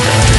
Yeah.